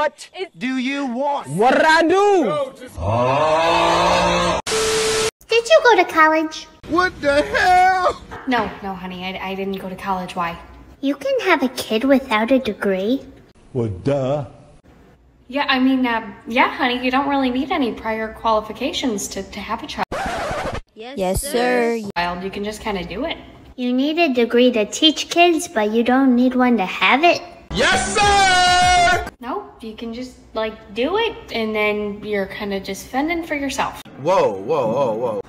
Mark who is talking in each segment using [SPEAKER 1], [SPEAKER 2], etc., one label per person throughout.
[SPEAKER 1] What
[SPEAKER 2] do you want?
[SPEAKER 1] What did I do?
[SPEAKER 3] Did you go to college?
[SPEAKER 1] What the hell?
[SPEAKER 4] No, no, honey, I, I didn't go to college. Why?
[SPEAKER 3] You can have a kid without a degree.
[SPEAKER 5] Well, duh.
[SPEAKER 4] Yeah, I mean, uh, yeah, honey, you don't really need any prior qualifications to, to have a child.
[SPEAKER 3] Yes, sir.
[SPEAKER 4] You can just kind of do it.
[SPEAKER 3] You need a degree to teach kids, but you don't need one to have it.
[SPEAKER 1] Yes, sir!
[SPEAKER 4] No, you can just like do it, and then you're kind of just fending for yourself.
[SPEAKER 1] Whoa, whoa, whoa, whoa.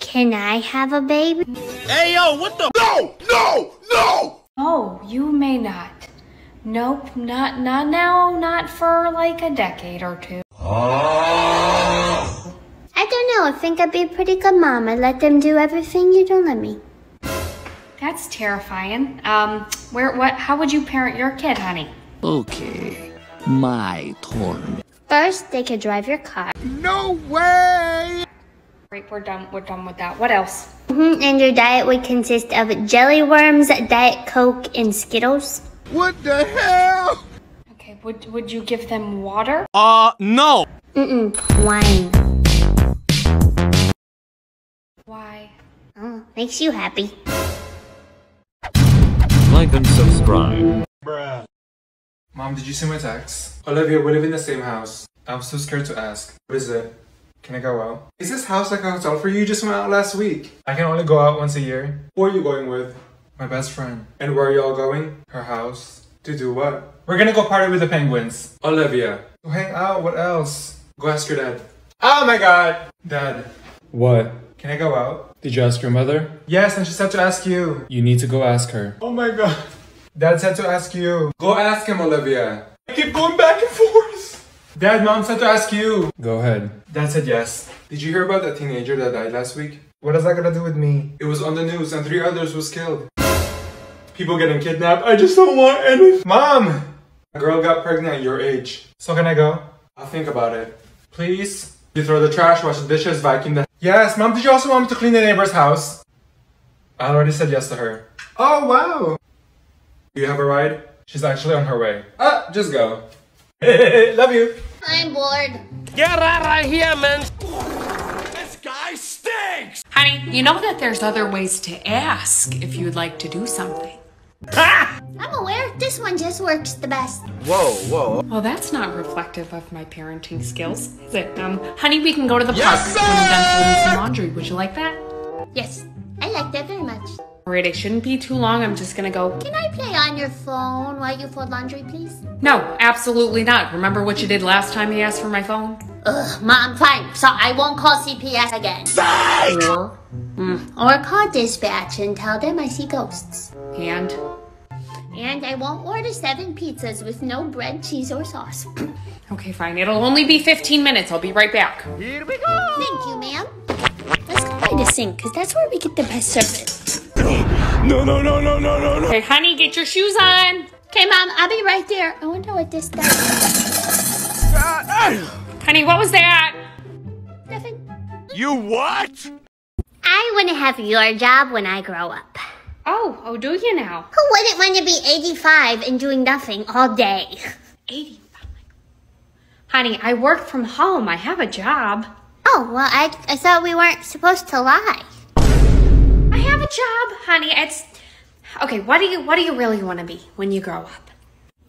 [SPEAKER 3] Can I have a baby?
[SPEAKER 1] Hey, yo, what the? No, no, no!
[SPEAKER 4] Oh, you may not. Nope, not not now, not for like a decade or two.
[SPEAKER 3] I don't know. I think I'd be a pretty good mom. I'd let them do everything you don't let me.
[SPEAKER 4] That's terrifying. Um, where what? How would you parent your kid, honey?
[SPEAKER 2] Okay, my turn.
[SPEAKER 3] First, they could drive your car.
[SPEAKER 1] No way!
[SPEAKER 4] Great, we're done. We're done with that. What else?
[SPEAKER 3] Mhm, And your diet would consist of jelly worms, Diet Coke, and Skittles.
[SPEAKER 1] What the hell?
[SPEAKER 4] Okay, would would you give them water?
[SPEAKER 2] Uh, no.
[SPEAKER 3] Mm-mm, wine.
[SPEAKER 4] Why?
[SPEAKER 3] Oh, makes you happy.
[SPEAKER 5] Like and subscribe.
[SPEAKER 6] Mom, did you see my text? Olivia, we live in the same house. I'm so scared to ask. What is it? Can I go out? Is this house like a hotel for you? You just went out last week. I can only go out once a year. Who are you going with? My best friend. And where are you all going? Her house. To do what? We're gonna go party with the penguins. Olivia. To hang out, what else? Go ask your dad. Oh my god! Dad. What? Can I go out? Did you ask your mother? Yes, and she said to ask you. You need to go ask her. Oh my god. Dad said to ask you. Go ask him, Olivia. I keep going back and forth. Dad, mom said to ask you. Go ahead. Dad said yes. Did you hear about that teenager that died last week? What is that gonna do with me? It was on the news and three others was killed. People getting kidnapped. I just don't want any. Mom! A girl got pregnant at your age. So can I go? I'll think about it. Please? You throw the trash, wash the dishes, vacuum the. Yes, mom, did you also want me to clean the neighbor's house? I already said yes to her. Oh, wow. Do you have a ride? She's actually on her way. Ah, just go. Hey, love you.
[SPEAKER 3] I'm bored.
[SPEAKER 2] Get out of here, man. This guy stinks.
[SPEAKER 4] Honey, you know that there's other ways to ask if you'd like to do something.
[SPEAKER 3] I'm aware this one just works the best.
[SPEAKER 1] Whoa, whoa.
[SPEAKER 4] Well, that's not reflective of my parenting skills, is it? Um, honey, we can go to the
[SPEAKER 1] Yes,
[SPEAKER 4] park when I'm done folding some laundry. Would you like that?
[SPEAKER 3] Yes, I like that very much.
[SPEAKER 4] Alright, it shouldn't be too long. I'm just gonna go.
[SPEAKER 3] Can I play on your phone while you fold laundry, please?
[SPEAKER 4] No, absolutely not. Remember what you did last time you asked for my phone?
[SPEAKER 3] Ugh, Mom, fine. So I won't call CPS again.
[SPEAKER 4] Or, mm,
[SPEAKER 3] Or call dispatch and tell them I see ghosts.
[SPEAKER 4] and,
[SPEAKER 3] And I won't order seven pizzas with no bread, cheese, or sauce.
[SPEAKER 4] okay, fine. It'll only be 15 minutes. I'll be right back. Here we go!
[SPEAKER 3] Thank you, ma'am. Let's go by the sink, because that's where we get the best service.
[SPEAKER 5] No, no, no, no, no, no, no.
[SPEAKER 4] Okay, honey, get your shoes on.
[SPEAKER 3] Okay, Mom, I'll be right there. I wonder what this does.
[SPEAKER 4] Honey, what was that?
[SPEAKER 3] Nothing.
[SPEAKER 2] You what?
[SPEAKER 3] I want to have your job when I grow up.
[SPEAKER 4] Oh, oh, do you now?
[SPEAKER 3] Who wouldn't want to be 85 and doing nothing all day?
[SPEAKER 4] 85. Honey, I work from home. I have a job.
[SPEAKER 3] Oh, well, I, I thought we weren't supposed to lie.
[SPEAKER 4] I have a job, honey. It's okay. What do you What do you really want to be when you grow up,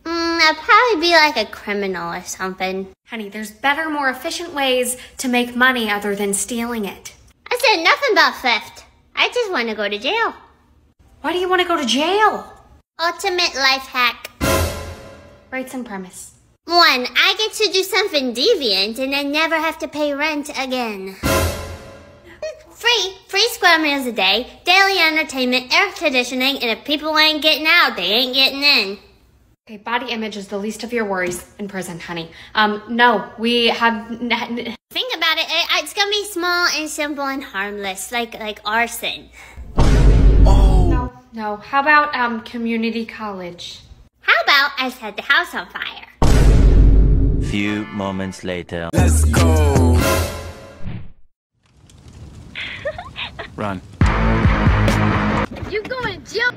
[SPEAKER 3] Mm, I'd probably be like a criminal or something.
[SPEAKER 4] honey? There's better, more efficient ways to make money other than stealing it.
[SPEAKER 3] I said nothing about theft. I just want to go to jail.
[SPEAKER 4] Why do you want to go to jail?
[SPEAKER 3] Ultimate life hack.
[SPEAKER 4] Rights and premise.
[SPEAKER 3] One, I get to do something deviant and then never have to pay rent again. Free, free square meals a day, daily entertainment, air conditioning, and if people ain't getting out, they ain't getting in.
[SPEAKER 4] Okay, body image is the least of your worries in prison, honey. Um, no, we have. n-
[SPEAKER 3] Think about it. it- It's gonna be small and simple and harmless, like like arson.
[SPEAKER 4] No, no. How about um community college?
[SPEAKER 3] How about I set the house on fire?
[SPEAKER 7] Few moments later.
[SPEAKER 1] Let's go.
[SPEAKER 7] Run.
[SPEAKER 3] You going to jail?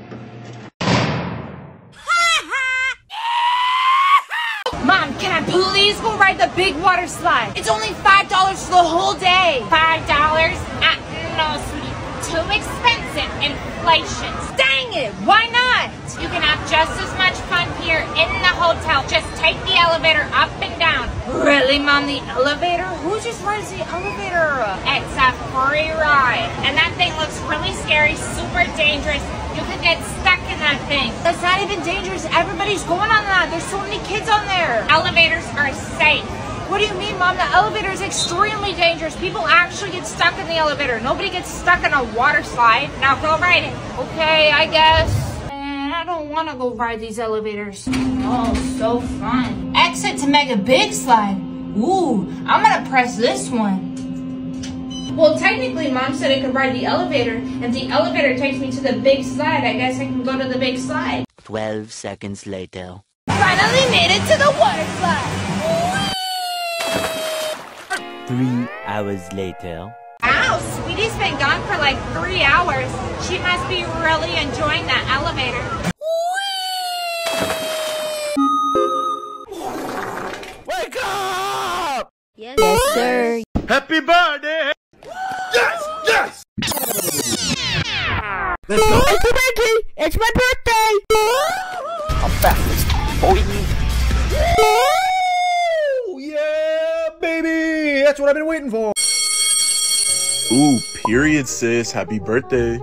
[SPEAKER 8] Mom, can I please go ride the big water slide? It's only five dollars for the whole day.
[SPEAKER 9] Five dollars? Uh, no, sweetie. Too expensive. Inflation.
[SPEAKER 8] Dang it! Why not?
[SPEAKER 9] You can have just as much fun here in the hotel. Just take the elevator up and down.
[SPEAKER 8] Really, Mom? The elevator? Who just rides the elevator?
[SPEAKER 9] It's a free ride. And that thing looks really scary, super dangerous. You could get stuck in that thing.
[SPEAKER 8] That's not even dangerous. Everybody's going on that. There's so many kids on there.
[SPEAKER 9] Elevators are safe.
[SPEAKER 8] What do you mean, Mom? The elevator is extremely dangerous. People actually get stuck in the elevator. Nobody gets stuck in a water slide.
[SPEAKER 9] Now go ride it.
[SPEAKER 8] Okay, I guess. Man, I don't want to go ride these elevators. Oh, so fun. Exit to Mega Big Slide. Ooh, I'm gonna press this one. Well, technically, Mom said I could ride the elevator. If the elevator takes me to the big slide, I guess I can go to the big slide.
[SPEAKER 7] Twelve seconds later.
[SPEAKER 8] Finally made it to the water slide.
[SPEAKER 7] Three hours later.
[SPEAKER 9] Ow, Sweetie's been gone for like three hours. She must be really enjoying that elevator.
[SPEAKER 1] Wake up!
[SPEAKER 3] Yes, sir.
[SPEAKER 1] Happy birthday! Yes! Yes! Let's go.
[SPEAKER 3] It's my birthday.
[SPEAKER 1] Oh, That's what I've been waiting for.
[SPEAKER 10] Ooh, period, sis. Happy birthday.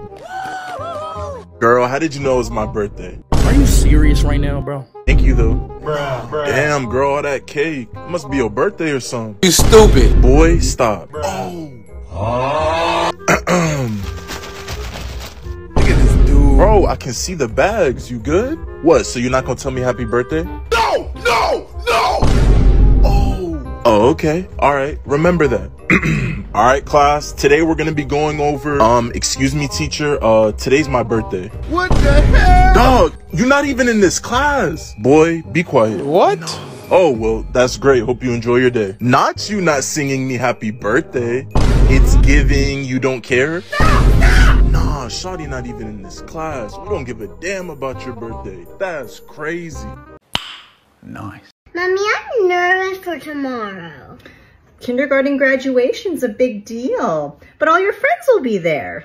[SPEAKER 10] Girl, how did you know it was my birthday?
[SPEAKER 2] Are you serious right now, bro?
[SPEAKER 10] Thank you, though. Damn, girl, all that cake. Must be your birthday or something.
[SPEAKER 1] You stupid.
[SPEAKER 10] Boy, stop. Oh.
[SPEAKER 1] Look at this dude.
[SPEAKER 10] Bro, I can see the bags. You good? What, so you're not gonna tell me happy birthday?
[SPEAKER 1] No! No! No!
[SPEAKER 10] Oh. Okay. All right. Remember that. All right, class. Today we're gonna be going over. Um, excuse me, teacher. Uh, today's my birthday.
[SPEAKER 1] What the hell?
[SPEAKER 10] Dog, you're not even in this class. Boy, be quiet.
[SPEAKER 1] What?
[SPEAKER 10] Oh, well, that's great. Hope you enjoy your day. Not you not singing me happy birthday. It's giving. You don't care? Nah, Shawty not even in this class. We don't give a damn about your birthday. That's crazy.
[SPEAKER 5] Nice.
[SPEAKER 3] Mommy, I'm nervous for tomorrow.
[SPEAKER 11] Kindergarten graduation's a big deal, but all your friends will be there.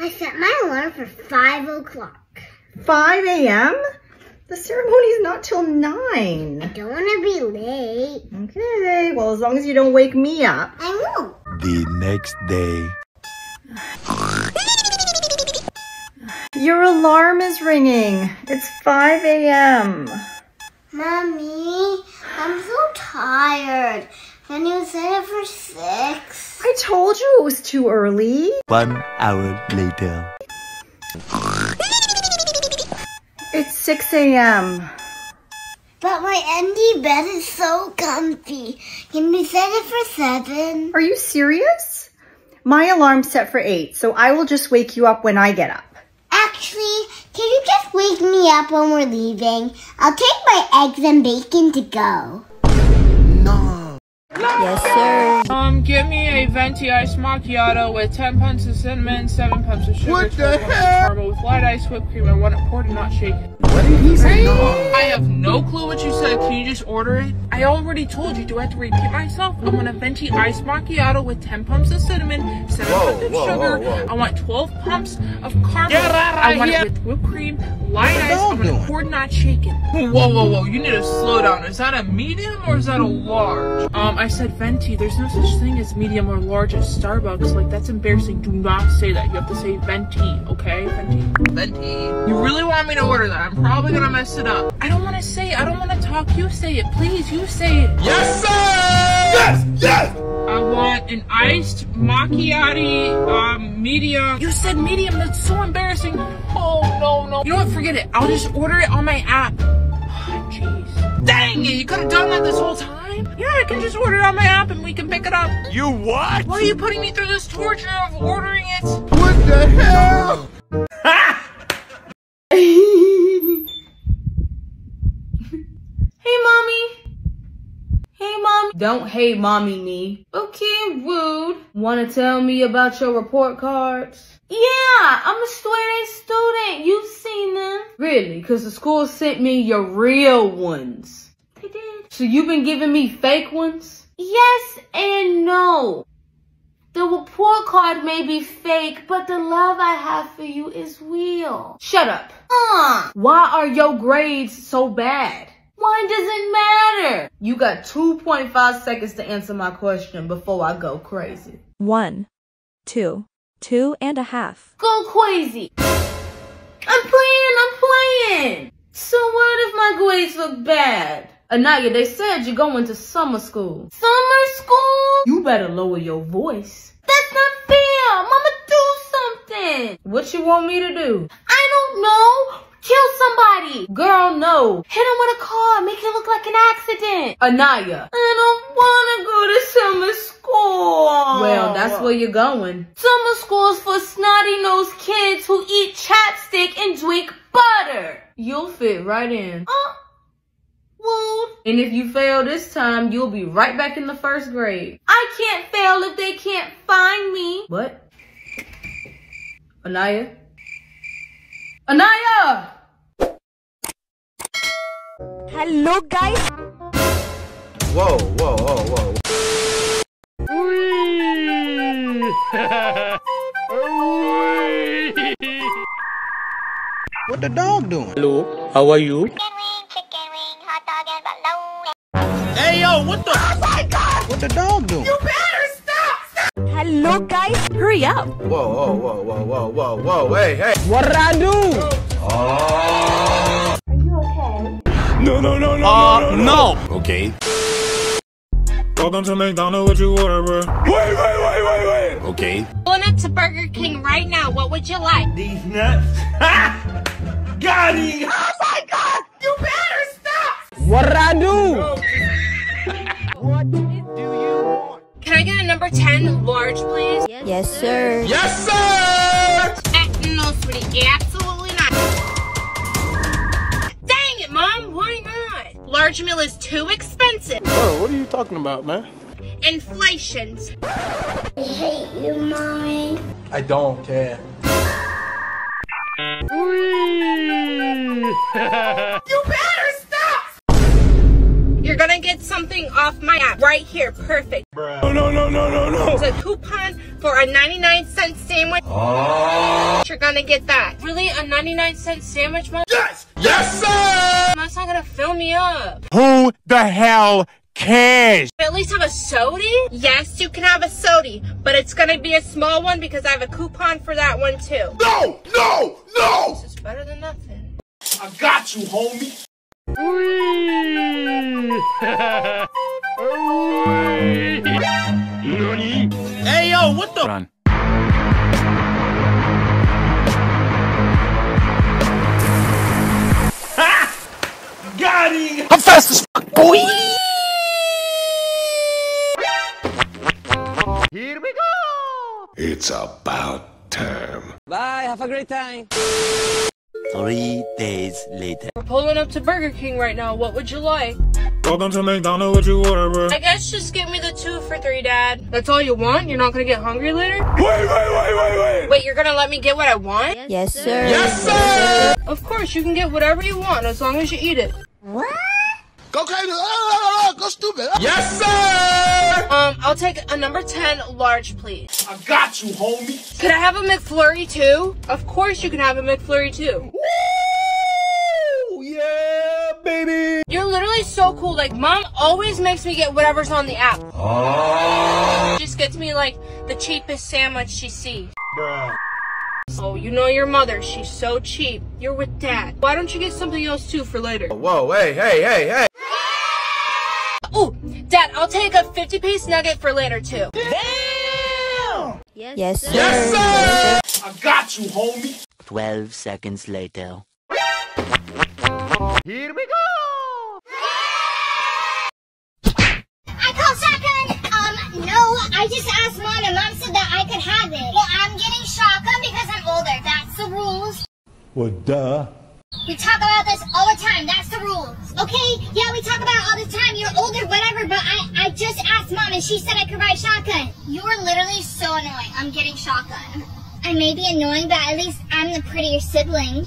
[SPEAKER 3] I set my alarm for 5 o'clock.
[SPEAKER 11] 5 a.m.? The ceremony's not till 9.
[SPEAKER 3] I Don't want to be late.
[SPEAKER 11] Okay, well, as long as you don't wake me up.
[SPEAKER 3] I won't.
[SPEAKER 5] The next day.
[SPEAKER 11] Your alarm is ringing. It's 5 a.m.
[SPEAKER 3] Mommy, I'm so tired. Can you set it for 6?
[SPEAKER 11] I told you it was too early.
[SPEAKER 7] One hour later.
[SPEAKER 11] It's 6 a.m.
[SPEAKER 3] But my empty bed is so comfy. Can we set it for 7?
[SPEAKER 11] Are you serious? My alarm's set for 8, so I will just wake you up when I get up.
[SPEAKER 3] Actually, can you just wake me up when we're leaving? I'll take my eggs and bacon to go. Yes, sir.
[SPEAKER 12] Um, give me a venti ice macchiato with 10 pumps of cinnamon, 7 pumps of sugar,
[SPEAKER 1] What the
[SPEAKER 12] 12 pumps of
[SPEAKER 1] hell?
[SPEAKER 12] caramel with light ice, whipped cream, and one poured and not shaken.
[SPEAKER 1] What did he say?
[SPEAKER 12] I have no clue what you said. Can you just order it? I already told you. Do I have to repeat myself? I want a venti ice macchiato with 10 pumps of cinnamon, 7
[SPEAKER 1] Whoa,
[SPEAKER 12] pumps of
[SPEAKER 1] whoa,
[SPEAKER 12] sugar.
[SPEAKER 1] whoa, whoa.
[SPEAKER 12] I want 12 pumps of caramel.
[SPEAKER 2] Get out
[SPEAKER 12] I want
[SPEAKER 2] here.
[SPEAKER 12] it with whipped cream, light ice. I
[SPEAKER 1] y'all
[SPEAKER 12] want it poured, not shaken. Whoa, whoa, whoa. You need to slow down. Is that a medium or is that a large? Um, I said venti. There's no such thing as medium or large at Starbucks. Like, that's embarrassing. Do not say that. You have to say venti, okay? Venti. Venti. You really want me to order that? I'm probably gonna mess it up. I don't want to say it. I don't want to talk. You say it. Please, you say it.
[SPEAKER 1] Yes, sir! Yes! Yes!
[SPEAKER 12] I want an iced macchiato, um, medium. You said medium. That's so embarrassing. Oh, no, no. You know what? Forget it. I'll just order it on my app. I Dang it, you could have done that this whole time? Yeah, I can just order it on my app and we can pick it up.
[SPEAKER 1] You what?
[SPEAKER 12] Why are you putting me through this torture of ordering it?
[SPEAKER 1] What the hell?
[SPEAKER 13] Hey, mommy. Hey, mommy. Don't hate mommy me. Okay, rude. Want to tell me about your report cards? Yeah, I'm a straight A student. You've seen them. Really? Because the school sent me your real ones. They did. So you've been giving me fake ones? Yes and no. The report card may be fake, but the love I have for you is real. Shut up. Uh, why are your grades so bad? Why does it matter? You got 2.5 seconds to answer my question before I go crazy.
[SPEAKER 14] One, two, two and a half.
[SPEAKER 13] Go crazy. I'm playing, I'm playing. So what if my grades look bad? Anaya, they said you're going to summer school. Summer school? You better lower your voice. That's not fair. Mama, do something. What you want me to do? I don't know. Kill somebody. Girl, no. Hit him with a car. Make it look like an accident. Anaya. I don't want to go to summer school. Well, that's where you're going. Summer school's for snotty-nosed kids who eat chapstick and drink butter. You'll fit right in. Uh, Wood. And if you fail this time, you'll be right back in the first grade. I can't fail if they can't find me. What? Anaya? Anaya!
[SPEAKER 14] Hello, guys.
[SPEAKER 15] Whoa, whoa, whoa, whoa.
[SPEAKER 16] What the dog doing? Hello, how are you?
[SPEAKER 1] Hey yo, what the? Oh my god!
[SPEAKER 16] What the dog doing?
[SPEAKER 1] You better stop!
[SPEAKER 14] Hello, guys. Hurry up.
[SPEAKER 15] Whoa, whoa, whoa, whoa, whoa, whoa, whoa, hey, hey.
[SPEAKER 16] What did I do?
[SPEAKER 1] Oh.
[SPEAKER 17] Are you okay?
[SPEAKER 1] No, no, no, no,
[SPEAKER 16] Uh,
[SPEAKER 1] no, no, no. Okay.
[SPEAKER 5] Welcome to McDonald's, what you order, bro?
[SPEAKER 1] Wait, wait, wait, wait, wait. Okay.
[SPEAKER 8] Going up to Burger King right now. What would you like?
[SPEAKER 1] These nuts. Ha! Got him! Oh my god! You better stop!
[SPEAKER 16] What did I do?
[SPEAKER 1] What do you want?
[SPEAKER 8] Can I get a number 10 large, please?
[SPEAKER 14] Yes, sir.
[SPEAKER 1] Yes, sir!
[SPEAKER 8] Eh, no, sweetie. Absolutely not. Dang it, Mom. Why not? Large meal is too expensive.
[SPEAKER 16] Bro, what are you talking about, man?
[SPEAKER 8] Inflation's.
[SPEAKER 17] I hate you, mommy.
[SPEAKER 16] I don't care.
[SPEAKER 1] You better stop!
[SPEAKER 8] You're gonna get something off my app right here. Perfect.
[SPEAKER 1] No, no, no, no, no, no.
[SPEAKER 8] It's a coupon for a 99 cent sandwich.
[SPEAKER 1] Oh.
[SPEAKER 8] You're gonna get that. Really? A 99 cent sandwich, Mom?
[SPEAKER 1] Yes! Yes, sir!
[SPEAKER 8] Mom's not gonna fill me up.
[SPEAKER 1] Who the hell cares?
[SPEAKER 8] At least have a soda? Yes, you can have a soda, but it's gonna be a small one because I have a coupon for that one too.
[SPEAKER 1] No! No! No!
[SPEAKER 8] This is better than nothing.
[SPEAKER 1] I got you, homie. Nani? Hey, yo, what the?
[SPEAKER 7] Run.
[SPEAKER 1] Ha! Got him!
[SPEAKER 16] I'm fast as fuck, boy!
[SPEAKER 1] Here we go!
[SPEAKER 18] It's about time.
[SPEAKER 16] Bye, have a great time.
[SPEAKER 7] Three days later.
[SPEAKER 12] We're pulling up to Burger King right now. What would you like?
[SPEAKER 5] Welcome to McDonald's, what you order, bro?
[SPEAKER 8] I guess just give me the two for three, Dad.
[SPEAKER 12] That's all you want? You're not gonna get hungry later?
[SPEAKER 1] Wait, wait, wait, wait, wait!
[SPEAKER 8] Wait, you're gonna let me get what I want?
[SPEAKER 14] Yes, sir.
[SPEAKER 1] Yes, sir!
[SPEAKER 12] Of course, you can get whatever you want as long as you eat it.
[SPEAKER 1] Go crazy! Oh, go stupid! Ah. Yes, sir!
[SPEAKER 8] Um, I'll take a number 10 large, please.
[SPEAKER 1] I got you, homie.
[SPEAKER 8] Could I have a McFlurry too? Of course you can have a McFlurry too.
[SPEAKER 15] Woo! Yeah, baby!
[SPEAKER 8] You're literally so cool. Like, mom always makes me get whatever's on the app.
[SPEAKER 1] Oh.
[SPEAKER 8] Just gets me, like, the cheapest sandwich she sees.
[SPEAKER 1] Bruh.
[SPEAKER 8] Oh, you know your mother. She's so cheap. You're with dad. Why don't you get something else too for later?
[SPEAKER 15] Whoa, hey, hey, hey, hey!
[SPEAKER 8] Oh, Dad, I'll take a 50 piece nugget for later, too.
[SPEAKER 1] Damn!
[SPEAKER 14] Yes, yes sir.
[SPEAKER 1] Yes, sir! I got you, homie.
[SPEAKER 7] 12 seconds later.
[SPEAKER 1] Here we go!
[SPEAKER 19] I call shotgun! Um, no, I just asked mom and mom said that I could have it. Well, I'm getting shotgun because I'm older. That's the rules.
[SPEAKER 20] Well, duh.
[SPEAKER 19] We talk about this all the time. That's the rules. Okay? Yeah, we talk about it all the time. You're older, whatever, but I, I just asked mom and she said I could ride shotgun. You're literally so annoying. I'm getting shotgun. I may be annoying, but at least I'm the prettier sibling.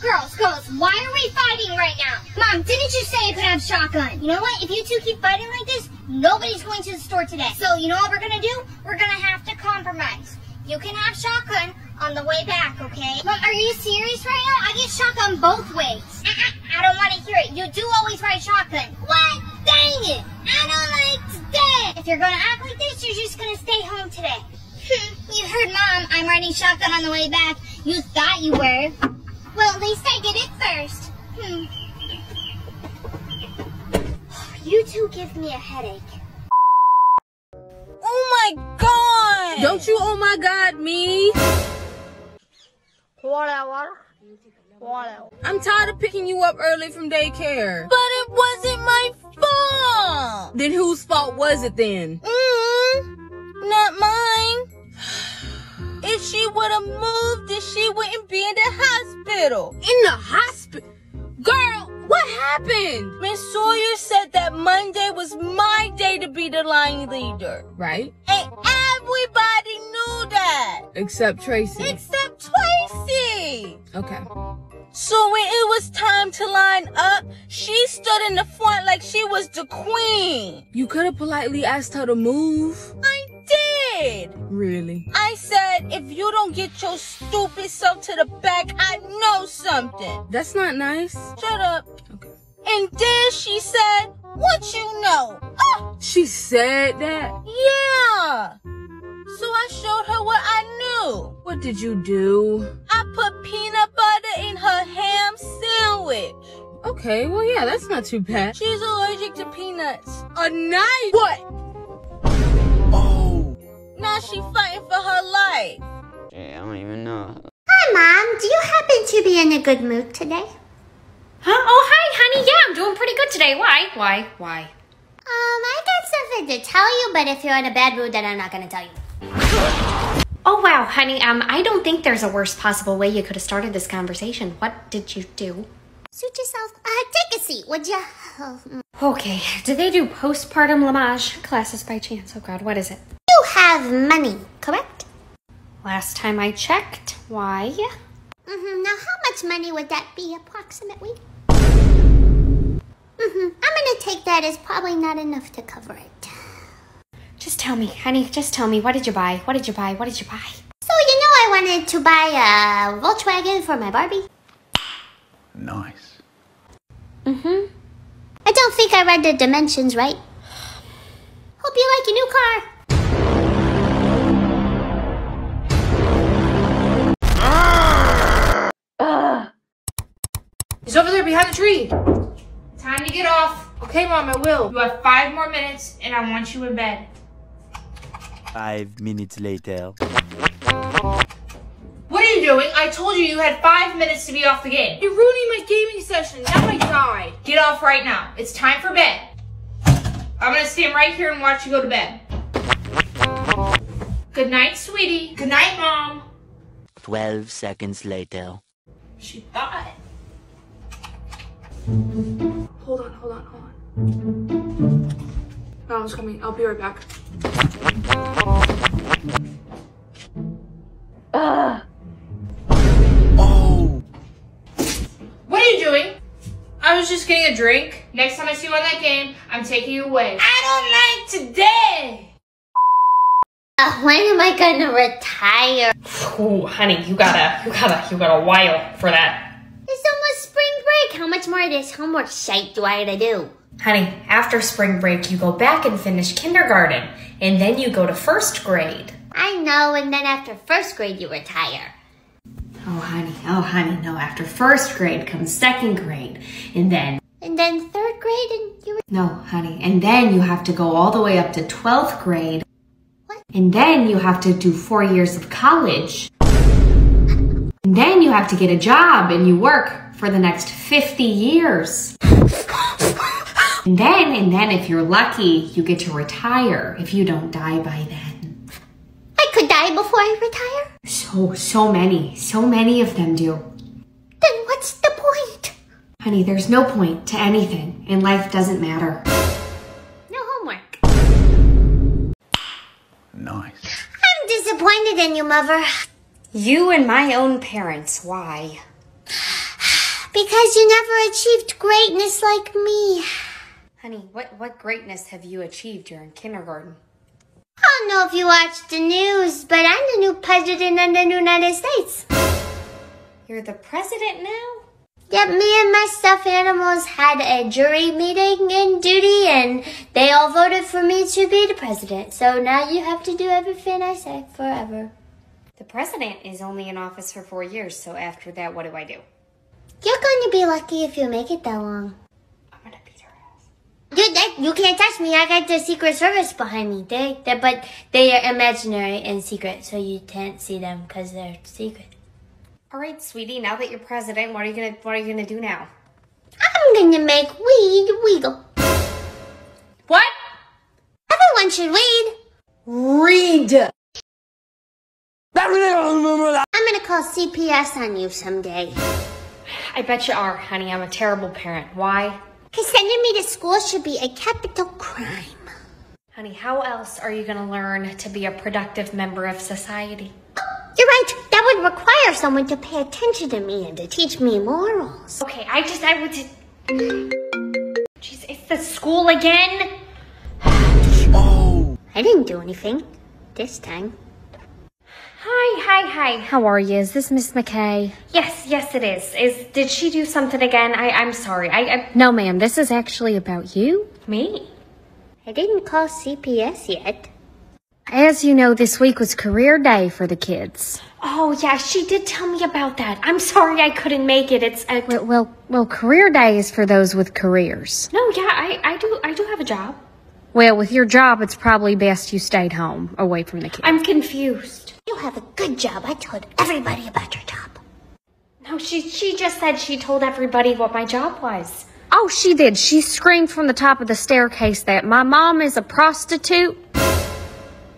[SPEAKER 19] Girls, girls, why are we fighting right now? Mom, didn't you say I could have shotgun? You know what? If you two keep fighting like this, nobody's going to the store today. So you know what we're gonna do? We're gonna have to compromise. You can have shotgun on the way back, okay? Mom, are you serious right now? I get shotgun both ways. Uh-uh, I don't want to hear it. You do always ride shotgun. What? Dang it! I don't like today. If you're gonna act like this, you're just gonna stay home today. you heard Mom. I'm riding shotgun on the way back. You thought you were. Well, at least I did it first. Hmm. You two give me a headache.
[SPEAKER 13] Oh my god!
[SPEAKER 9] Don't you oh my god me?
[SPEAKER 13] Whatever. Whatever.
[SPEAKER 9] I'm tired of picking you up early from daycare.
[SPEAKER 13] But it wasn't my fault!
[SPEAKER 9] Then whose fault was it then?
[SPEAKER 13] Mm, not mine. If she would have moved, then she wouldn't be in the hospital.
[SPEAKER 9] In the hospital? Girl, what happened?
[SPEAKER 13] Miss Sawyer said that Monday was my day to be the line leader.
[SPEAKER 9] Right?
[SPEAKER 13] And everybody knew that.
[SPEAKER 9] Except Tracy.
[SPEAKER 13] Except Tracy.
[SPEAKER 9] Okay.
[SPEAKER 13] So when it was time to line up, she stood in the front like she was the queen.
[SPEAKER 9] You could have politely asked her to move.
[SPEAKER 13] I did.
[SPEAKER 9] Really?
[SPEAKER 13] I said, if you don't get your stupid self to the back, I know something.
[SPEAKER 9] That's not nice.
[SPEAKER 13] Shut up. Okay. And then she said, what you know? Oh,
[SPEAKER 9] She said that?
[SPEAKER 13] yeah. So I showed her what I knew.
[SPEAKER 9] What did you do?
[SPEAKER 13] I put peanut butter in her ham sandwich.
[SPEAKER 9] Okay, well yeah, that's not too bad.
[SPEAKER 13] She's allergic to peanuts.
[SPEAKER 9] A knife? What?
[SPEAKER 1] Oh.
[SPEAKER 13] Now she fighting for her life.
[SPEAKER 7] Yeah, I don't even know.
[SPEAKER 19] Hi, Mom. Do you happen to be in a good mood today?
[SPEAKER 4] Huh? Oh, hi, honey. Yeah, I'm doing pretty good today. Why? Why? Why?
[SPEAKER 19] Um, I got something to tell you, but if you're in a bad mood, then I'm not gonna tell you.
[SPEAKER 4] Oh, wow, honey. Um, I don't think there's a worse possible way you could have started this conversation. What did you do?
[SPEAKER 19] Suit yourself. Uh, take a seat, would ya? Oh, mm.
[SPEAKER 4] Okay, do they do postpartum Lamaze classes by chance? Oh God, what is it?
[SPEAKER 19] You have money, correct?
[SPEAKER 4] Last time I checked, why?
[SPEAKER 19] Mm-hmm. Now, how much money would that be approximately? Mm-hmm. I'm gonna take that as probably not enough to cover it.
[SPEAKER 4] Just tell me, honey, just tell me. What did you buy? What did you buy? What did you buy?
[SPEAKER 19] So, you know I wanted to buy a Volkswagen for my Barbie?
[SPEAKER 20] Nice.
[SPEAKER 19] Mm-hmm. I don't think I read the dimensions right. Hope you like your new car.
[SPEAKER 8] He's over there behind the tree. Time to get off.
[SPEAKER 9] Okay, Mom, I will.
[SPEAKER 8] You have five more minutes, and I want you in bed.
[SPEAKER 7] Five minutes later.
[SPEAKER 8] What are you doing? I told you you had five minutes to be off the game.
[SPEAKER 9] You're ruining my gaming session. Now I died.
[SPEAKER 8] Get off right now. It's time for bed. I'm gonna stand right here and watch you go to bed. Good night, sweetie. Good night, mom.
[SPEAKER 7] Twelve seconds later.
[SPEAKER 8] She thought.
[SPEAKER 9] Hold on, hold on, hold on. Mom's coming. I'll be right back.
[SPEAKER 1] Oh.
[SPEAKER 8] What are you doing? I was just getting a drink. Next time I see you on that game, I'm taking you away. I don't like today.
[SPEAKER 19] Uh, when am I gonna retire?
[SPEAKER 4] Oh, honey, you gotta, you gotta, you gotta while for that.
[SPEAKER 19] It's almost spring break. How much more of this homework shite do I gotta do?
[SPEAKER 4] Honey, after spring break, you go back and finish kindergarten, and then you go to first grade.
[SPEAKER 19] I know, and then after first grade you retire.
[SPEAKER 4] Oh, honey, oh, honey, no. After first grade comes second grade, and then
[SPEAKER 19] And then third grade and you
[SPEAKER 4] no, honey, and then you have to go all the way up to twelfth grade.
[SPEAKER 19] What?
[SPEAKER 4] And then you have to do four years of college. And then you have to get a job and you work for the next 50 years. And then, and then if you're lucky, you get to retire if you don't die by then.
[SPEAKER 3] I could die before I retire?
[SPEAKER 4] So, so many, so many of them do.
[SPEAKER 3] Then what's the point?
[SPEAKER 4] Honey, there's no point to anything, and life doesn't matter.
[SPEAKER 3] No homework.
[SPEAKER 20] Nice.
[SPEAKER 3] I'm disappointed in you, Mother.
[SPEAKER 4] You and my own parents, why?
[SPEAKER 3] Because you never achieved greatness like me.
[SPEAKER 4] Honey, what, what greatness have you achieved during kindergarten?
[SPEAKER 3] I don't know if you watched the news, but I'm the new president of the United States.
[SPEAKER 4] You're the president now?
[SPEAKER 3] Yep, me and my stuffed animals had a jury meeting in duty, and they all voted for me to be the president. So now you have to do everything I say forever.
[SPEAKER 4] The president is only in office for four years, so after that, what do I do?
[SPEAKER 3] You're going to be lucky if you make it that long.
[SPEAKER 4] I'm gonna beat her ass.
[SPEAKER 3] Dude, that, you can't touch me. I got the Secret Service behind me. They, they, but they are imaginary and secret, so you can't see them because they're secret.
[SPEAKER 4] All right, sweetie. Now that you're president, what are you gonna What are you gonna do now?
[SPEAKER 3] I'm gonna make weed wiggle.
[SPEAKER 4] What?
[SPEAKER 3] Everyone should read.
[SPEAKER 4] Read.
[SPEAKER 3] I'm gonna call CPS on you someday.
[SPEAKER 4] I bet you are, honey. I'm a terrible parent. Why?
[SPEAKER 3] Cause sending me to school should be a capital crime.
[SPEAKER 4] Honey, how else are you gonna learn to be a productive member of society?
[SPEAKER 3] Oh, you're right. That would require someone to pay attention to me and to teach me morals.
[SPEAKER 4] Okay, I just I would. Jeez, it's the school again.
[SPEAKER 20] Oh.
[SPEAKER 3] I didn't do anything this time.
[SPEAKER 4] Hi, hi, hi. How are you? Is this Miss McKay? Yes, yes, it is. Is did she do something again? I I'm sorry. I, I no, ma'am. This is actually about you. Me.
[SPEAKER 3] I didn't call CPS yet.
[SPEAKER 4] As you know, this week was career day for the kids. Oh yeah, she did tell me about that. I'm sorry I couldn't make it. It's a well, well, well, career day is for those with careers. No, yeah, I, I do, I do have a job. Well, with your job, it's probably best you stayed home, away from the kids. I'm confused.
[SPEAKER 3] You have a good job. I told everybody about your job.
[SPEAKER 4] No, she, she just said she told everybody what my job was. Oh, she did. She screamed from the top of the staircase that my mom is a prostitute.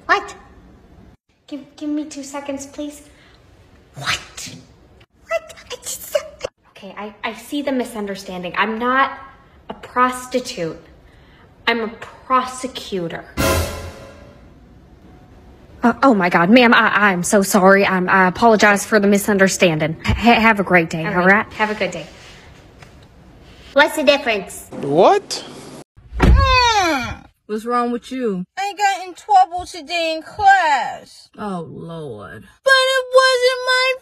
[SPEAKER 3] What?
[SPEAKER 4] Give, give me two seconds, please.
[SPEAKER 3] What? What? I just...
[SPEAKER 4] Okay, I, I see the misunderstanding. I'm not a prostitute. I'm a prosecutor. Uh, oh my God, ma'am, I, I'm so sorry. I'm, I apologize for the misunderstanding. H- have a great day, all right? Have a good day.
[SPEAKER 3] What's the difference?
[SPEAKER 1] What?
[SPEAKER 5] What's wrong with you?
[SPEAKER 13] I got in trouble today in class.
[SPEAKER 5] Oh, Lord.
[SPEAKER 13] But it wasn't my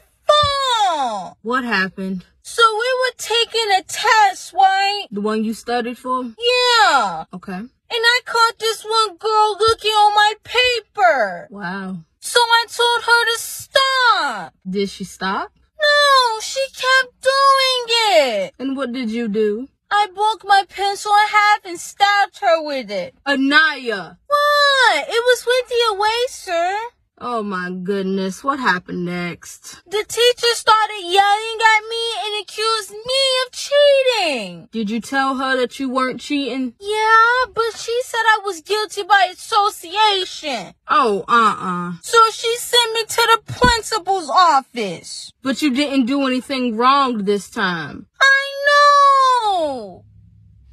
[SPEAKER 5] What happened?
[SPEAKER 13] So we were taking a test, right?
[SPEAKER 5] The one you studied for?
[SPEAKER 13] Yeah.
[SPEAKER 5] Okay.
[SPEAKER 13] And I caught this one girl looking on my paper.
[SPEAKER 5] Wow.
[SPEAKER 13] So I told her to stop.
[SPEAKER 5] Did she stop?
[SPEAKER 13] No, she kept doing it.
[SPEAKER 5] And what did you do?
[SPEAKER 13] I broke my pencil in half and stabbed her with it.
[SPEAKER 5] Anaya!
[SPEAKER 13] What? It was with the eraser.
[SPEAKER 5] Oh my goodness, what happened next?
[SPEAKER 13] The teacher started yelling at me and accused me of cheating.
[SPEAKER 5] Did you tell her that you weren't cheating?
[SPEAKER 13] Yeah, but she said I was guilty by association.
[SPEAKER 5] Oh, uh-uh.
[SPEAKER 13] So she sent me to the principal's office.
[SPEAKER 5] But you didn't do anything wrong this time.
[SPEAKER 13] I know.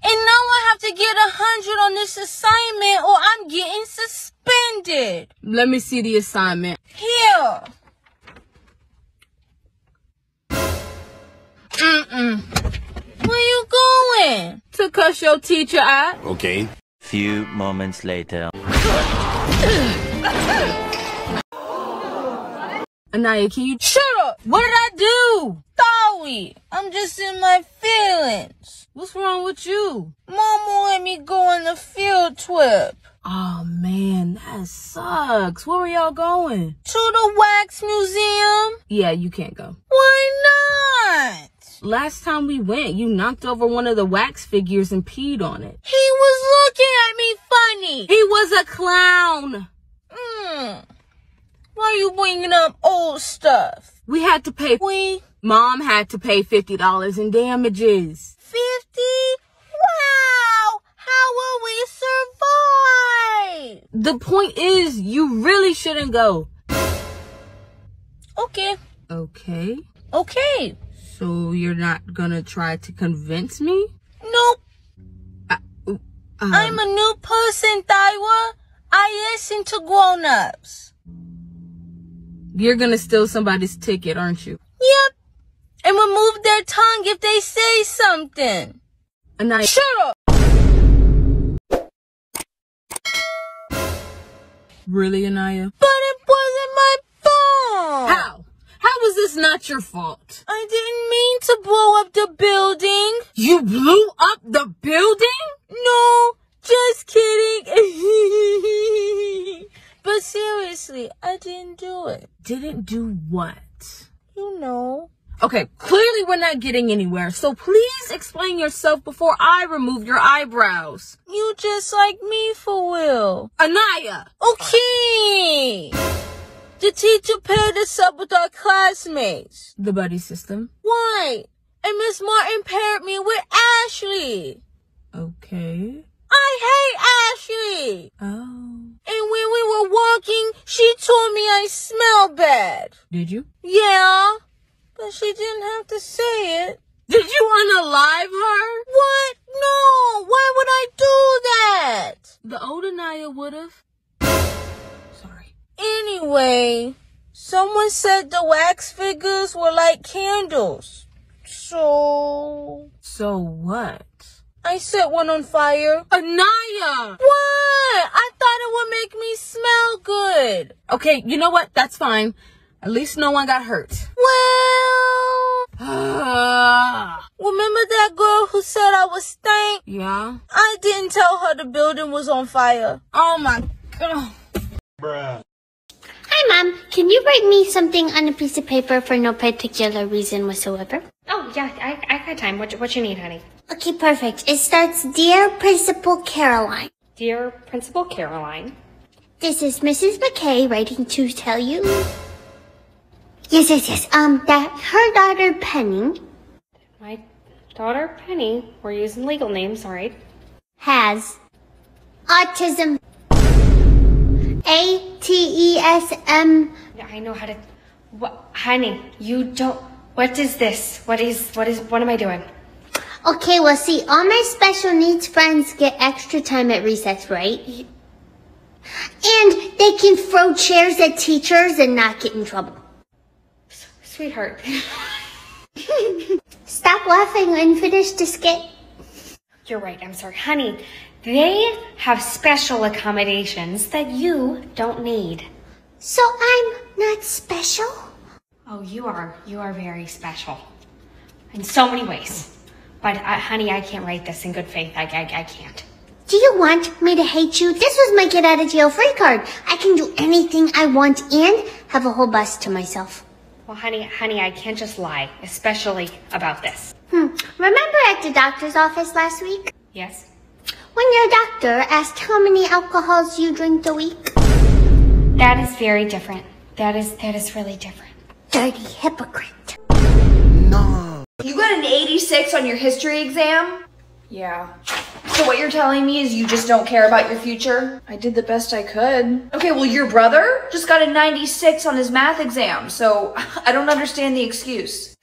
[SPEAKER 13] And now have to get a hundred on this assignment or I'm getting suspended.
[SPEAKER 5] Let me see the assignment.
[SPEAKER 13] Here.
[SPEAKER 5] Mm-mm.
[SPEAKER 13] Where you going?
[SPEAKER 5] To cuss your teacher out.
[SPEAKER 20] Okay.
[SPEAKER 7] Few moments later.
[SPEAKER 5] Anaya, can you
[SPEAKER 13] Shut up! What did I do? Sorry. I'm just in my feelings.
[SPEAKER 5] What's wrong with you?
[SPEAKER 13] Won't let me go on the field trip.
[SPEAKER 5] Oh man, that sucks. Where were y'all going?
[SPEAKER 13] To the wax museum?
[SPEAKER 5] Yeah, you can't go.
[SPEAKER 13] Why not?
[SPEAKER 5] Last time we went, you knocked over one of the wax figures and peed on it.
[SPEAKER 13] He was looking at me funny.
[SPEAKER 5] He was a clown.
[SPEAKER 13] Mm. Why are you bringing up old stuff?
[SPEAKER 5] We had to pay.
[SPEAKER 13] We?
[SPEAKER 5] Mom had to pay $50 in damages.
[SPEAKER 13] 50? Wow! Why? The point is, you really shouldn't go. Okay. Okay. Okay. So you're not gonna try to convince me? Nope. um, I'm a new person, Taiwa. I listen to grown-ups. You're gonna steal somebody's ticket, aren't you? Yep. And remove their tongue if they say something. And I shut up. Really, Anaya? But it wasn't my fault. How? How was this not your fault? I didn't mean to blow up the building. You blew up the building? No, just kidding. but seriously, I didn't do it. Didn't do what? You know. Okay, clearly we're not getting anywhere, so please explain yourself before I remove your eyebrows. You just like me for real. Anaya! Okay! The teacher paired us up with our classmates. The buddy system? Why? And Miss Martin paired me with Ashley. Okay. I hate Ashley! Oh. And when we were walking, she told me I smell bad. Did you? Yeah. But she didn't have to say it. Did you unalive her? What? No! Why would I do that? The old Anaya would have. Sorry. Anyway, someone said the wax figures were like candles. So. So what? I set one on fire. Anaya! What? I thought it would make me smell good. Okay, you know what? That's fine. At least no one got hurt. Well, remember that girl who said I was stank? Yeah. I didn't tell her the building was on fire. Oh my god.
[SPEAKER 20] Bruh.
[SPEAKER 3] Hi, Mom. Can you write me something on a piece of paper for no particular reason whatsoever?
[SPEAKER 4] Oh, yeah, I, I got time. What, what you need, honey?
[SPEAKER 3] Okay, perfect. It starts, Dear Principal Caroline.
[SPEAKER 4] Dear Principal Caroline.
[SPEAKER 3] This is Mrs. McKay writing to tell you. Yes, yes, yes. Um, that her daughter Penny
[SPEAKER 4] My daughter, Penny, we're using legal names, all right?
[SPEAKER 3] has autism. A T E S M.
[SPEAKER 4] I know how to. What, honey, you don't. What is this? What is, what is, what am I doing?
[SPEAKER 3] Okay, well, see, all my special needs friends get extra time at recess, right? And they can throw chairs at teachers and not get in trouble.
[SPEAKER 4] Sweetheart.
[SPEAKER 3] Stop laughing and finish the skit.
[SPEAKER 4] You're right, I'm sorry. Honey, they have special accommodations that you don't need.
[SPEAKER 3] So I'm not special?
[SPEAKER 4] Oh, you are. You are very special. In so many ways. But, uh, honey, I can't write this in good faith. I, I, I can't.
[SPEAKER 3] Do you want me to hate you? This was my get out of jail free card. I can do anything I want and have a whole bus to myself.
[SPEAKER 4] Well, honey, honey, I can't just lie, especially about this.
[SPEAKER 3] Hmm. Remember at the doctor's office last week?
[SPEAKER 4] Yes?
[SPEAKER 3] When your doctor asked how many alcohols you drink a week?
[SPEAKER 4] That is very different. That is, that is really different.
[SPEAKER 3] Dirty hypocrite. No.
[SPEAKER 21] You got an 86 on your history exam? Yeah. So what you're telling me is you just don't care about your future? I did the best I could. Okay, well your brother just got a 96 on his math exam, so I don't understand the excuse.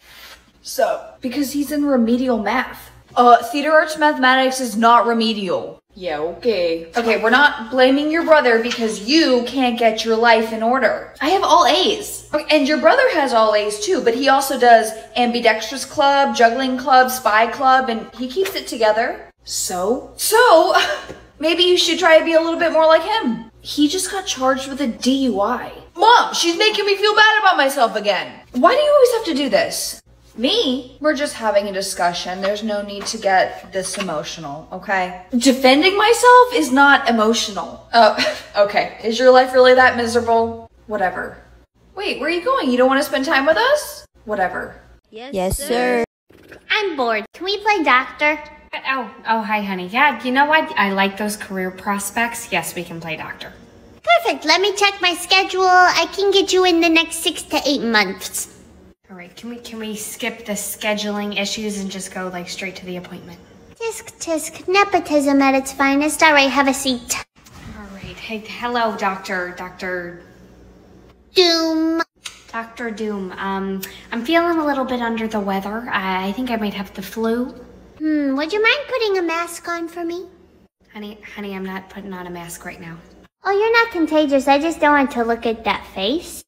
[SPEAKER 21] So, because he's in remedial math. Uh, theater arts mathematics is not remedial. Yeah, okay. Okay, we're not blaming your brother because you can't get your life in order. I have all A's. Okay, And your brother has all A's too, but he also does ambidextrous club, juggling club, spy club, and he keeps it together. So? So, maybe you should try to be a little bit more like him. He just got charged with a DUI. Mom, she's making me feel bad about myself again. Why do you always have to do this? Me? We're just having a discussion. There's no need to get this emotional, okay? Defending myself is not emotional. Oh, okay. Is your life really that miserable? Whatever. Wait, where are you going? You don't want to spend time with us? Whatever.
[SPEAKER 3] Yes, sir. I'm bored. Can we play doctor?
[SPEAKER 4] Uh, oh, oh, hi, honey. Yeah, you know what? I like those career prospects. Yes, we can play doctor.
[SPEAKER 3] Perfect. Let me check my schedule. I can get you in the next six to eight months.
[SPEAKER 4] All right, can we can we skip the scheduling issues and just go like straight to the appointment?
[SPEAKER 3] Tisk tisk. Nepotism at its finest. All right, have a seat.
[SPEAKER 4] All right. Hey, hello, Doctor. Doctor.
[SPEAKER 3] Doom.
[SPEAKER 4] Dr. Doom. Um, I'm feeling a little bit under the weather. I, I think I might have the flu.
[SPEAKER 3] Hmm, would you mind putting a mask on for me?
[SPEAKER 4] Honey, honey, I'm not putting on a mask right now.
[SPEAKER 3] Oh, you're not contagious. I just don't want to look at that face.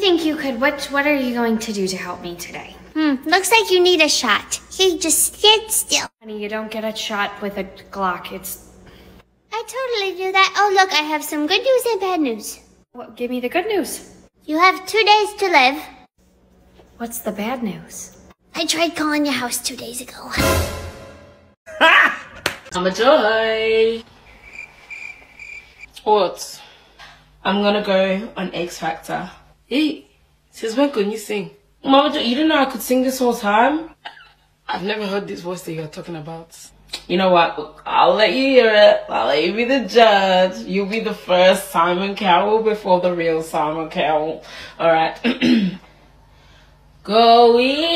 [SPEAKER 4] Do you think you could? What What are you going to do to help me today?
[SPEAKER 3] Hmm, looks like you need a shot. Here, just sit still.
[SPEAKER 4] Honey, you don't get a shot with a Glock. It's.
[SPEAKER 3] I totally do that. Oh, look, I have some good news and bad news.
[SPEAKER 4] Well, give me the good news.
[SPEAKER 3] You have two days to live.
[SPEAKER 4] What's the bad news?
[SPEAKER 3] I tried calling your house two days ago.
[SPEAKER 13] i'm a Joy. What? I'm gonna go on X Factor. Hey, since when can you sing? Mama you didn't know I could sing this whole time?
[SPEAKER 12] I've never heard this voice that you're talking about.
[SPEAKER 13] You know what? I'll let you hear it. I'll let you be the judge. You'll be the first Simon Cowell before the real Simon Cowell. Alright. Go easy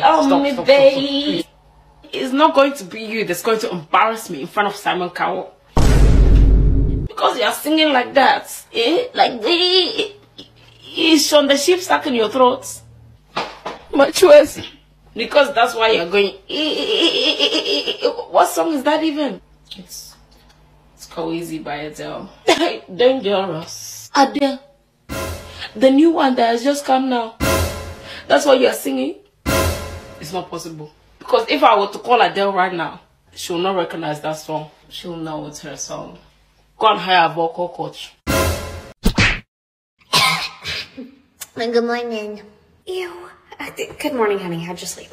[SPEAKER 13] on me, babe. It's not going to be you that's going to embarrass me in front of Simon Cowell. Because you're singing like that. Eh? Like the is on the sheep stuck in your throat. Much worse. Because that's why you're going. Eh, eh, eh, what song is that even? It's it's Go Easy by Adele. Dangerous. Adele. The new one that has just come now. That's what you're singing? It's not possible. Because if I were to call Adele right now, she'll not recognize that song. She'll know it's her song. Go and hire a vocal coach.
[SPEAKER 3] Good morning.
[SPEAKER 4] Ew. Uh, Good morning, honey. How'd you sleep?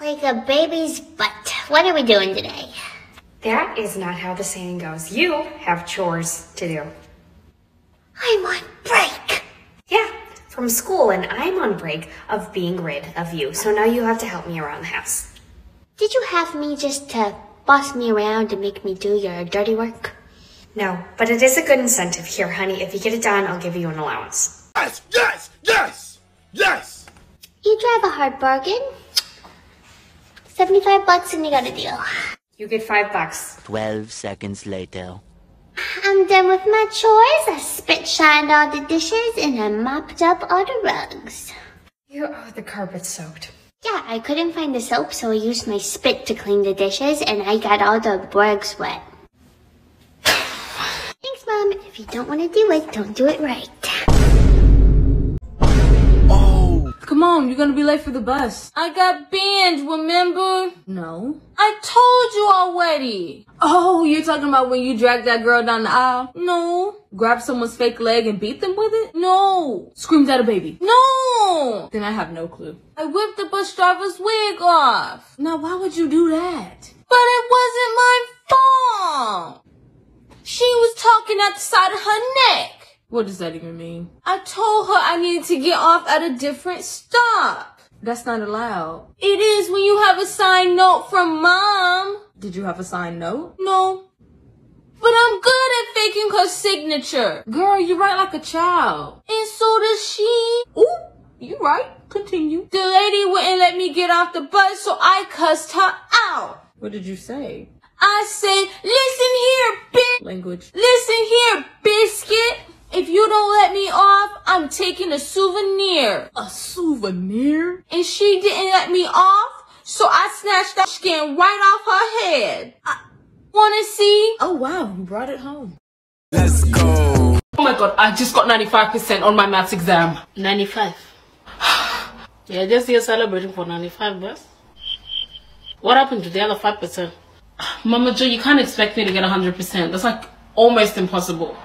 [SPEAKER 3] Like a baby's butt. What are we doing today?
[SPEAKER 4] That is not how the saying goes. You have chores to do.
[SPEAKER 3] I'm on break.
[SPEAKER 4] Yeah, from school, and I'm on break of being rid of you. So now you have to help me around the house.
[SPEAKER 3] Did you have me just to boss me around and make me do your dirty work?
[SPEAKER 4] No, but it is a good incentive. Here, honey, if you get it done, I'll give you an allowance.
[SPEAKER 2] Yes, yes, yes, yes.
[SPEAKER 3] You drive a hard bargain. 75 bucks and you got a deal.
[SPEAKER 4] You get five bucks.
[SPEAKER 7] 12 seconds later.
[SPEAKER 3] I'm done with my chores. I spit shined all the dishes and I mopped up all the rugs.
[SPEAKER 4] You oh, the carpet's soaked.
[SPEAKER 3] Yeah, I couldn't find the soap, so I used my spit to clean the dishes and I got all the rugs wet. Mom. If you don't want to do it, don't do it right. Oh!
[SPEAKER 13] Come on, you're gonna be late for the bus. I got banned, remember? No. I told you already. Oh, you're talking about when you dragged that girl down the aisle? No. Grab someone's fake leg and beat them with it? No. Screamed at a baby? No. Then I have no clue. I whipped the bus driver's wig off. Now, why would you do that? But it wasn't my fault. She was talking at the side of her neck. What does that even mean? I told her I needed to get off at a different stop. That's not allowed. It is when you have a signed note from mom. Did you have a signed note? No. But I'm good at faking her signature. Girl, you write like a child. And so does she. Ooh, you right. Continue. The lady wouldn't let me get off the bus, so I cussed her out. What did you say? I said, listen here, bitch. Language. Listen here, biscuit. If you don't let me off, I'm taking a souvenir. A souvenir? And she didn't let me off, so I snatched that skin right off her head. I wanna see? Oh wow, you brought it home.
[SPEAKER 2] Let's go.
[SPEAKER 13] Oh my god, I just got 95% on my maths exam. 95? yeah, just here celebrating for 95, boss. What happened to the other 5%? Mama Joe, you can't expect me to get 100%. That's like almost impossible.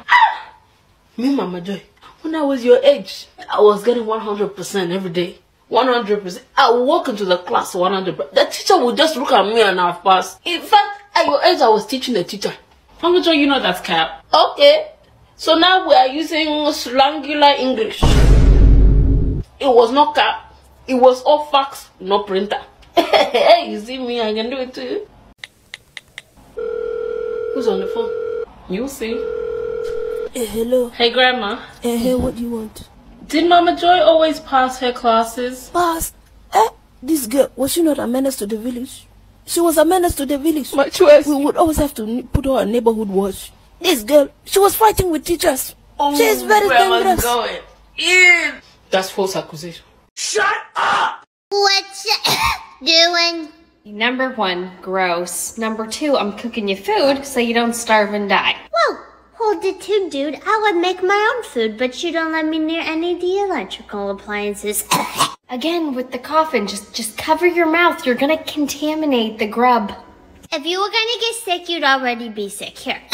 [SPEAKER 13] Me, Mama Joy, when I was your age, I was getting 100% every day. 100%. I would walk into the class 100%. The teacher would just look at me and I've passed. In fact, at your age, I was teaching the teacher. Mama Joy, you know that's cap. Okay. So now we are using slangular English. It was not cap. It was all fax, no printer. hey, you see me, I can do it too. Who's on the phone? You see.
[SPEAKER 22] Eh, hello.
[SPEAKER 13] Hey, Grandma.
[SPEAKER 22] Eh, hey, what do you want?
[SPEAKER 13] Did Mama Joy always pass her classes?
[SPEAKER 22] Pass. Eh, this girl, was she not a menace to the village? She was a menace to the village.
[SPEAKER 12] My choice.
[SPEAKER 22] We would always have to put her on neighborhood watch. This girl, she was fighting with teachers.
[SPEAKER 12] Oh,
[SPEAKER 22] she is very
[SPEAKER 12] where am I
[SPEAKER 22] dangerous.
[SPEAKER 12] going? In. That's false accusation.
[SPEAKER 2] Shut up!
[SPEAKER 3] What's doing?
[SPEAKER 4] Number one, gross. Number two, I'm cooking you food so you don't starve and die.
[SPEAKER 3] Whoa, hold it too, dude. I would make my own food, but you don't let me near any of the electrical appliances.
[SPEAKER 4] Again, with the coffin, just just cover your mouth. You're gonna contaminate the grub.
[SPEAKER 3] if you were gonna get sick, you'd already be sick. Here,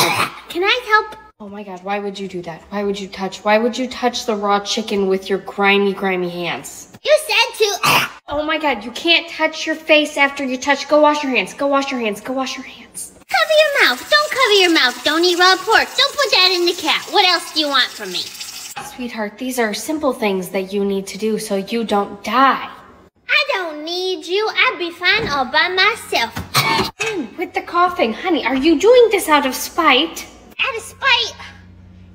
[SPEAKER 3] can I help?
[SPEAKER 4] Oh my god, why would you do that? Why would you touch? Why would you touch the raw chicken with your grimy, grimy hands?
[SPEAKER 3] You said to.
[SPEAKER 4] Oh my god, you can't touch your face after you touch. Go wash your hands. Go wash your hands. Go wash your hands.
[SPEAKER 3] Cover your mouth. Don't cover your mouth. Don't eat raw pork. Don't put that in the cat. What else do you want from me?
[SPEAKER 4] Sweetheart, these are simple things that you need to do so you don't die.
[SPEAKER 3] I don't need you. I'd be fine all by myself.
[SPEAKER 4] With the coughing, honey, are you doing this out of spite?
[SPEAKER 3] Out of spite.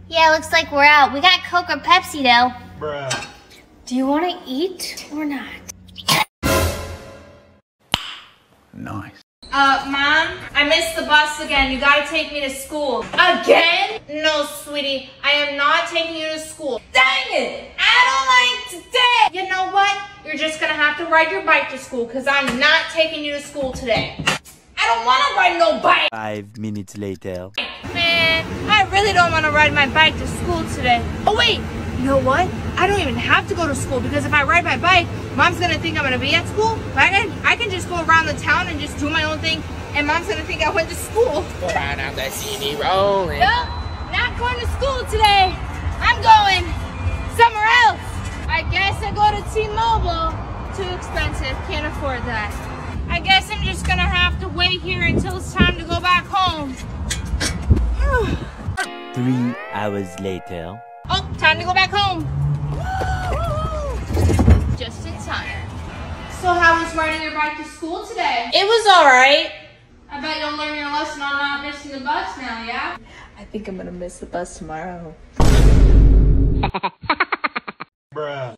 [SPEAKER 3] Yeah, looks like we're out. We got Coke or Pepsi though.
[SPEAKER 20] Bruh.
[SPEAKER 4] Do you want to eat or not?
[SPEAKER 20] Nice.
[SPEAKER 8] Uh, Mom, I missed the bus again. You gotta take me to school. Again? No, sweetie. I am not taking you to school. Dang it! I don't like today! You know what? You're just gonna have to ride your bike to school because I'm not taking you to school today. I don't wanna ride no bike!
[SPEAKER 7] Five minutes later.
[SPEAKER 8] Man, I really don't want to ride my bike to school today. Oh wait, you know what? I don't even have to go to school because if I ride my bike, mom's gonna think I'm gonna be at school. But I can, I can just go around the town and just do my own thing, and mom's gonna think I went to school.
[SPEAKER 12] Right out that CD rolling.
[SPEAKER 8] Nope, not going to school today. I'm going somewhere else. I guess I go to T-Mobile. Too expensive, can't afford that. I guess I'm just gonna have to wait here until it's time to go back home.
[SPEAKER 7] Three hours later.
[SPEAKER 8] Oh, time to go back home. Just in time. So how was riding your bike to school today? It was alright. I bet you'll learn your lesson on not missing the bus now, yeah?
[SPEAKER 12] I think I'm gonna miss the bus tomorrow.
[SPEAKER 20] Bruh.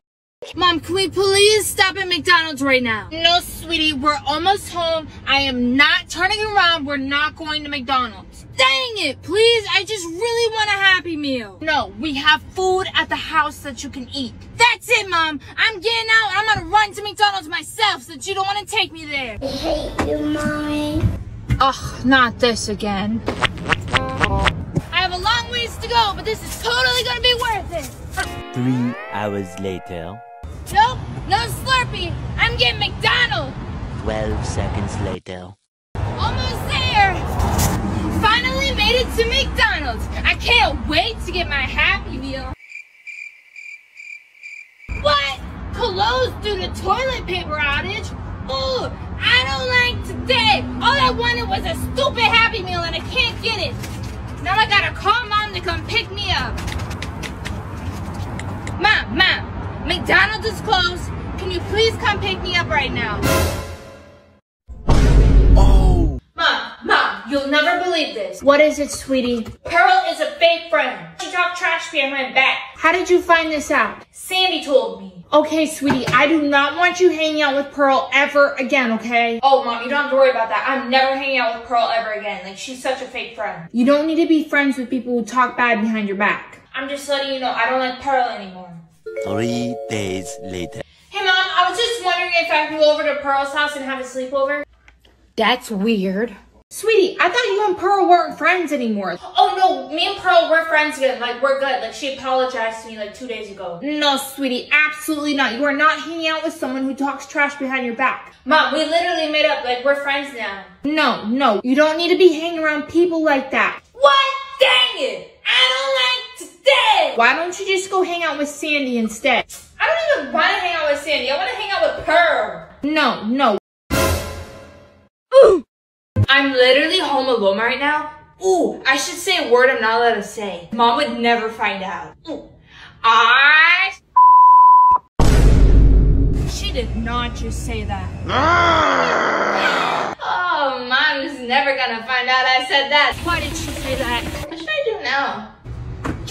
[SPEAKER 8] Mom, can we please stop at McDonald's right now? No, sweetie, we're almost home. I am not turning around. We're not going to McDonald's. Dang it, please. I just really want a Happy Meal. No, we have food at the house that you can eat. That's it, Mom. I'm getting out and I'm gonna run to McDonald's myself since you don't want to take me there.
[SPEAKER 3] I hate you, mommy.
[SPEAKER 8] Ugh, not this again. I have a long ways to go, but this is totally gonna be worth it.
[SPEAKER 7] Three hours later.
[SPEAKER 8] Nope, no Slurpee. I'm getting McDonald's.
[SPEAKER 7] Twelve seconds later.
[SPEAKER 8] Almost there. Finally made it to McDonald's. I can't wait to get my Happy Meal. What? Closed due to toilet paper outage? Ooh, I don't like today. All I wanted was a stupid Happy Meal and I can't get it. Now I gotta call mom to come pick me up. Mom, mom, McDonald's is closed. Can you please come pick me up right now?
[SPEAKER 10] Oh.
[SPEAKER 8] Mom, Mom, you'll never believe this. What is it, sweetie? Pearl is a fake friend. She talked trash behind my back. How did you find this out? Sandy told me. Okay, sweetie, I do not want you hanging out with Pearl ever again, okay? Oh, Mom, you don't have to worry about that. I'm never hanging out with Pearl ever again. Like, she's such a fake friend. You don't need to be friends with people who talk bad behind your back. I'm just letting you know I don't like Pearl anymore.
[SPEAKER 7] Three days later.
[SPEAKER 8] Hey, Mom, I was just wondering if I can go over to Pearl's house and have a sleepover. That's weird. Sweetie, I thought you and Pearl weren't friends anymore. Oh no, me and Pearl we're friends again. Like we're good. Like she apologized to me like two days ago. No, sweetie, absolutely not. You are not hanging out with someone who talks trash behind your back. Mom, we literally made up. Like we're friends now. No, no, you don't need to be hanging around people like that. What? Dang it! I don't like today. Why don't you just go hang out with Sandy instead? I don't even want to hang out with Sandy. I want to hang out with Pearl. No, no. Ooh. I'm literally home alone right now. Ooh, I should say a word I'm not allowed to say. Mom would never find out. Ooh. I. She did not just say that. Ah! oh, mom's never gonna find out I said that. Why did she say that? What should I do now?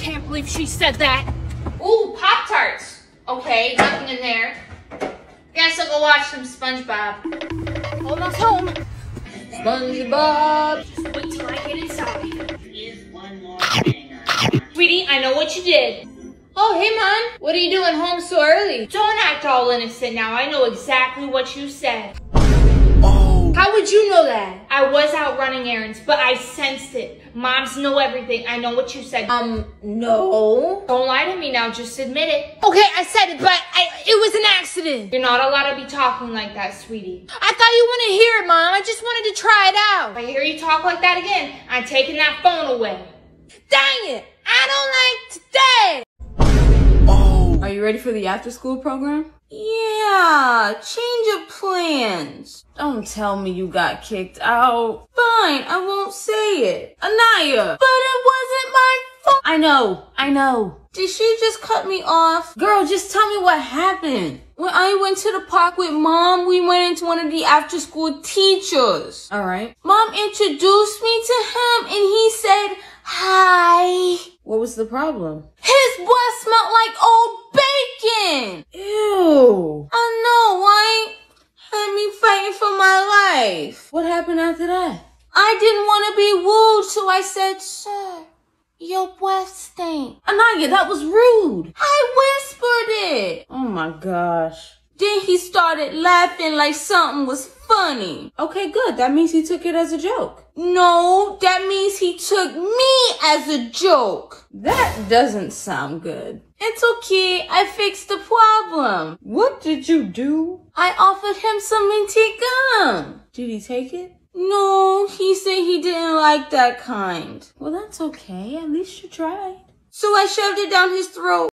[SPEAKER 8] Can't believe she said that. Ooh, Pop Tarts. Okay, nothing in there. Guess I'll go watch some SpongeBob. Oh, Almost home. SpongeBob.
[SPEAKER 9] Just wait till I get inside. Sweetie, I know what you did.
[SPEAKER 8] Oh, hey, Mom. What are you doing home so early?
[SPEAKER 9] Don't act all innocent now. I know exactly what you said. Oh.
[SPEAKER 8] How would you know that?
[SPEAKER 9] I was out running errands, but I sensed it. Moms know everything. I know what you said.
[SPEAKER 8] Um, no.
[SPEAKER 9] Don't lie to me now. Just admit it.
[SPEAKER 8] Okay, I said it, but I, it was an accident.
[SPEAKER 9] You're not allowed to be talking like that, sweetie.
[SPEAKER 8] I thought you wouldn't hear it, Mom. I just wanted to try it out.
[SPEAKER 9] If I hear you talk like that again, I'm taking that phone away.
[SPEAKER 8] Dang it! I don't like today!
[SPEAKER 13] Are you ready for the after school program? Yeah, change of plans. Don't tell me you got kicked out. Fine, I won't say it. Anaya, but it wasn't my fault. I know, I know. Did she just cut me off? Girl, just tell me what happened. When I went to the park with mom, we went into one of the after school teachers. All right. Mom introduced me to him and he said, hi. What was the problem? His breath smelled like old bacon. Ew. I know, right? Had me fighting for my life. What happened after that? I didn't want to be rude, so I said, sir, your breath stink. Anaya, that was rude. I whispered it. Oh my gosh. Then he started laughing like something was funny. Okay, good. That means he took it as a joke. No, that means he took me as a joke. That doesn't sound good. It's okay. I fixed the problem. What did you do? I offered him some minty gum. Did he take it? No, he said he didn't like that kind. Well, that's okay. At least you tried. So I shoved it down his throat.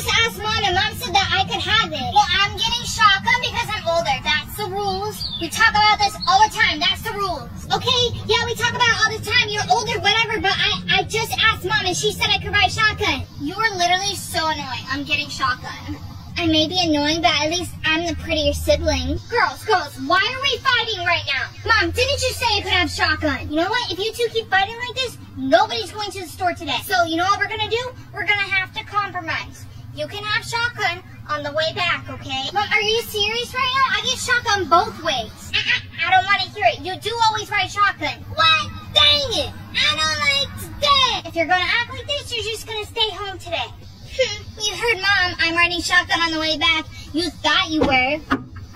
[SPEAKER 3] Just asked mom and mom said that I could have it. Well, I'm getting shotgun because I'm older. That's the rules. We talk about this all the time. That's the rules. Okay? Yeah, we talk about it all the time. You're older, whatever, but I, I just asked mom and she said I could ride shotgun. You are literally so annoying. I'm getting shotgun. I may be annoying, but at least I'm the prettier sibling. Girls, girls, why are we fighting right now? Mom, didn't you say I could have shotgun? You know what? If you two keep fighting like this, nobody's going to the store today. So you know what we're gonna do? We're gonna have to compromise. You can have shotgun on the way back, okay? Mom, are you serious right now? I get shotgun both ways. I, I, I don't want to hear it. You do always ride shotgun. What? Dang it! I don't like today. If you're gonna act like this, you're just gonna stay home today. Hmm. You heard mom. I'm riding shotgun on the way back. You thought you were.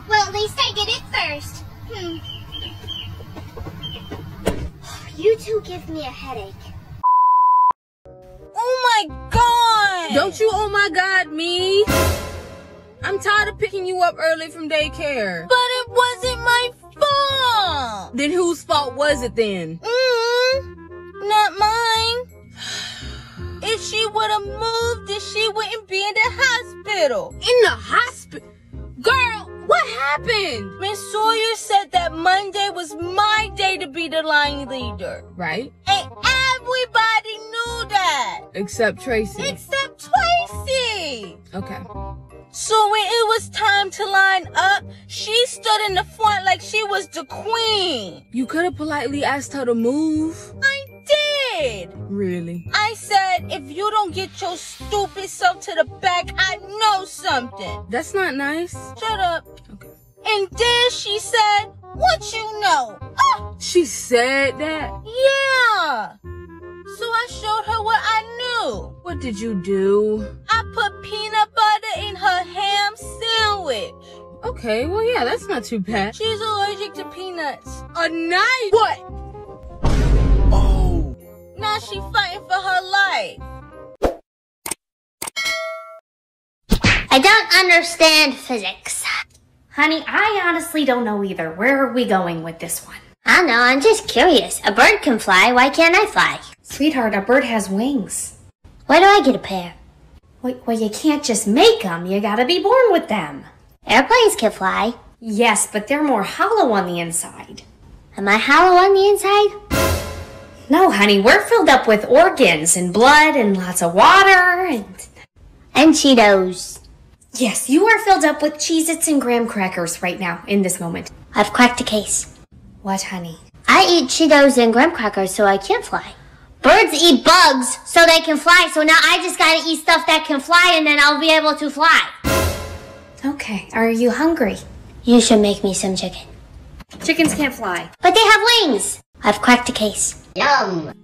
[SPEAKER 3] Well, at least I did it first. Hmm. You two give me a headache.
[SPEAKER 13] Oh my god! Don't you oh my god me? I'm tired of picking you up early from daycare. But it wasn't my fault! Then whose fault was it then? Mm, not mine. If she would have moved, then she wouldn't be in the hospital. In the hospital? Girl, what happened? Miss Sawyer said that Monday was my day to be the line leader. Right? And everybody knew that. Except Tracy. Except Tracy. Okay. So when it was time to line up, she stood in the front like she was the queen. You could have politely asked her to move. I did. Really? I said, if you don't get your stupid self to the back, I know something. That's not nice. Shut up. Okay. And then she said, what you know? Oh, She said that? Yeah. So I showed her what I knew. What did you do? I put peanut butter in her ham sandwich. Okay, well, yeah, that's not too bad. She's allergic to peanuts. A knife? What? Oh. Now she fighting for her life.
[SPEAKER 4] I don't understand physics. Honey, I honestly don't know either. Where are we going with this one?
[SPEAKER 3] I don't know, I'm just curious. A bird can fly, why can't I fly?
[SPEAKER 4] Sweetheart, a bird has wings.
[SPEAKER 3] Why do I get a pair?
[SPEAKER 4] Well, well, you can't just make them. You gotta be born with them.
[SPEAKER 3] Airplanes can fly.
[SPEAKER 4] Yes, but they're more hollow on the inside.
[SPEAKER 3] Am I hollow on the inside?
[SPEAKER 4] No, honey, we're filled up with organs and blood and lots of water and...
[SPEAKER 3] And Cheetos.
[SPEAKER 4] Yes, you are filled up with Cheez-Its and graham crackers right now, in this moment.
[SPEAKER 3] I've cracked a case.
[SPEAKER 4] What, honey?
[SPEAKER 3] I eat Cheetos and graham crackers so I can't fly. Birds eat bugs so they can fly, so now I just gotta eat stuff that can fly and then I'll be able to fly.
[SPEAKER 4] Okay, are you hungry?
[SPEAKER 19] You should make me some chicken.
[SPEAKER 4] Chickens can't fly.
[SPEAKER 19] But they have wings. I've cracked a case. Yum.